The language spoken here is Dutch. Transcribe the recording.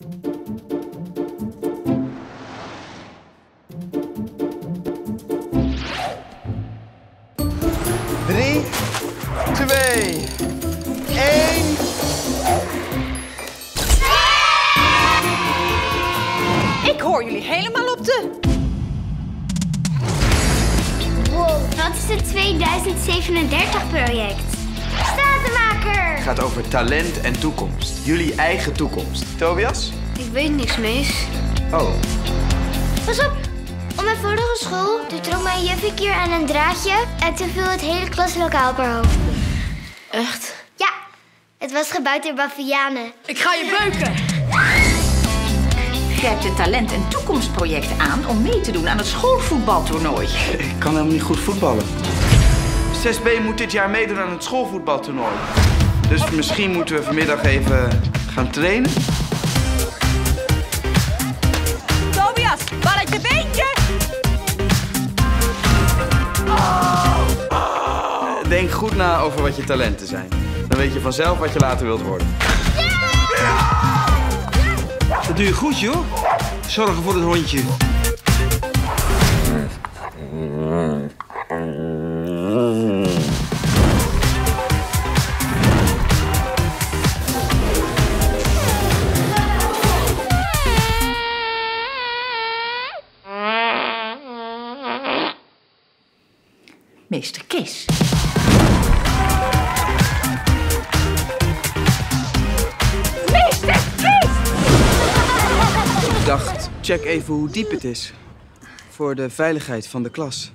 Drie, twee, één. Ik hoor jullie helemaal op de... Wow, wat is het 2037-project? Het gaat over talent en toekomst. Jullie eigen toekomst. Tobias? Ik weet niks mis. Oh. Pas op! Op mijn vorige school toen trok mijn juf een keer aan een draadje en toen viel het hele klaslokaal op haar hoofd. Echt? Ja, het was gebouwd door bavianen. Ik ga je beuken. Grijpt het talent- en toekomstproject aan om mee te doen aan het schoolvoetbaltoernooi. Ik kan helemaal niet goed voetballen. 6B moet dit jaar meedoen aan het schoolvoetbaltoernooi. Dus misschien moeten we vanmiddag even gaan trainen. Tobias, balletje beentje. Denk goed na over wat je talenten zijn. Dan weet je vanzelf wat je later wilt worden. Dat doe je goed, joh. Zorgen voor het hondje. Meester Kees. Meester Kees! Ik dacht, check even hoe diep het is. Voor de veiligheid van de klas.